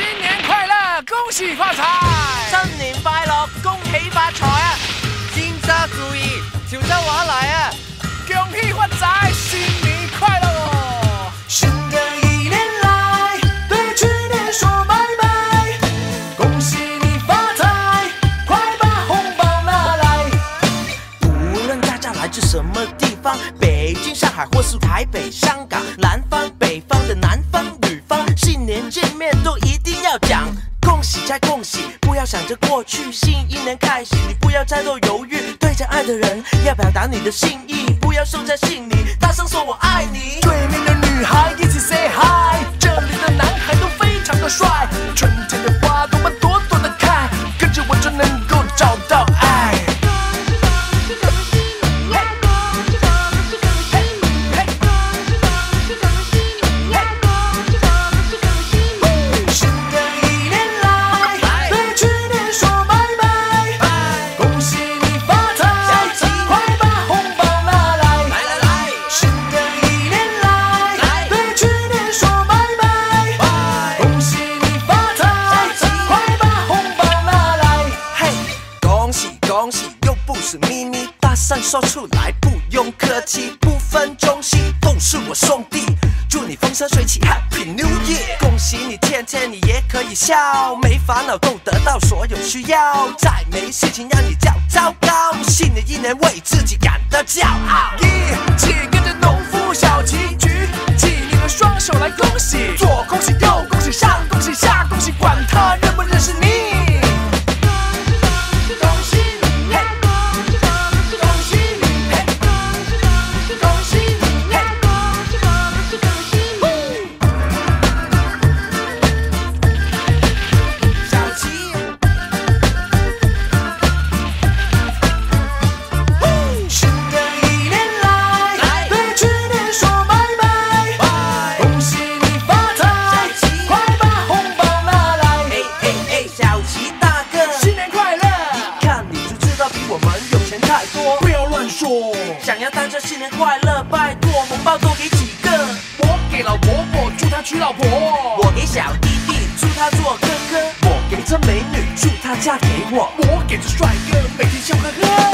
新年快乐，恭喜发财！新年快乐，恭喜发财啊！尖沙咀潮州话来啊！恭喜发财，新年快乐哦！新的一年来，对去年说拜拜，恭喜你发财，快把红包拿来。无论大家来自什么地方，北京、上海或是台北、在恭喜，不要想着过去，新一年开始，你不要再多犹豫，对着爱的人要表达你的心意，不要收在心里，大声说我爱你。声说出来，不用客气，不分忠心，都是我兄弟。祝你风生水起，Happy New Year！恭喜你天天你也可以笑，没烦恼都得到所有需要，再没事情让你叫糟糕。新的一年为自己感到骄傲。一起跟着农夫小棋局，起你的双手来恭喜，左恭喜右恭喜想要大家新年快乐，拜托红包多给几个。我给老婆婆，祝她娶老婆。我给小弟弟，祝他做哥哥；我给这美女，祝她嫁给我。我给这帅哥，每天笑呵呵。